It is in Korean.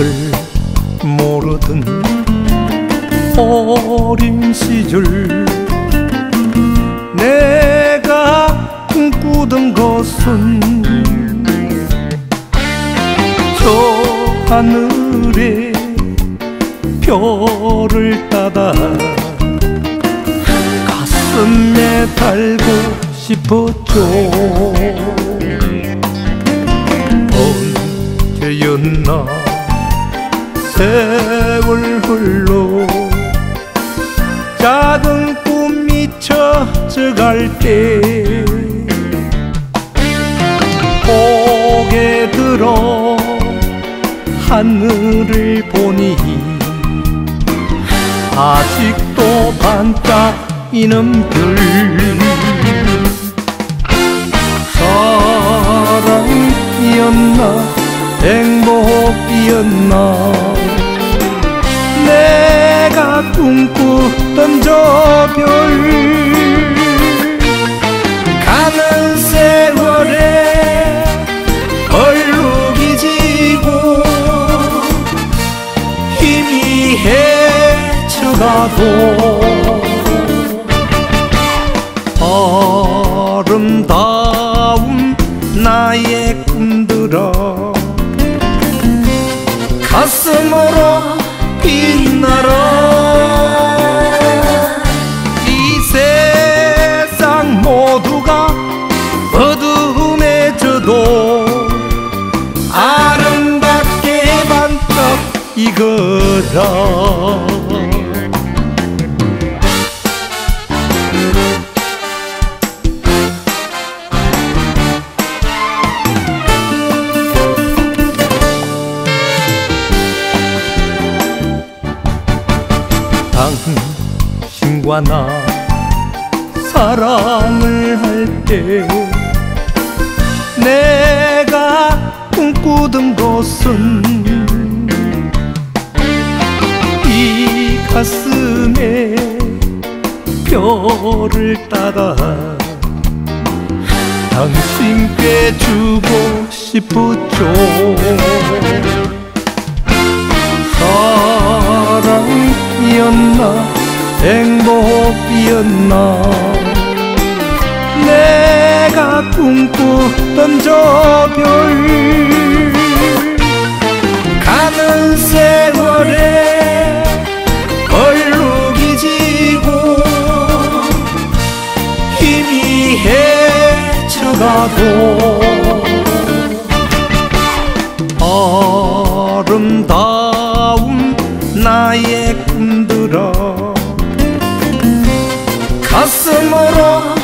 줄 모르던 어린 시절. 내가 꿈꾸던 것은 저 하늘에 별을 따다 가슴에 달고 싶었죠. 언제였나? 세월 흘러 작은 꿈이 쳐져갈 때 고개 들어 하늘을 보니 아직도 반짝이는 별 꿈꾸던 저 별 가는 세월에 얼룩이 지고 헤쳐가도 아름다운 나의 꿈들아 가슴으로 빛나라 모두가 어둠에 져도 아름답게 반짝 이거라. 당신과 나 사랑을 할 때 내가 꿈꾸던 것은 이 가슴에 별을 따다 당신께 주고 싶었죠. 사랑이었나 행복이었나 꿈꾸던 저 별 가는 세월에 얼룩이 지고 헤쳐가도 아름다운 나의 꿈들아 가슴으로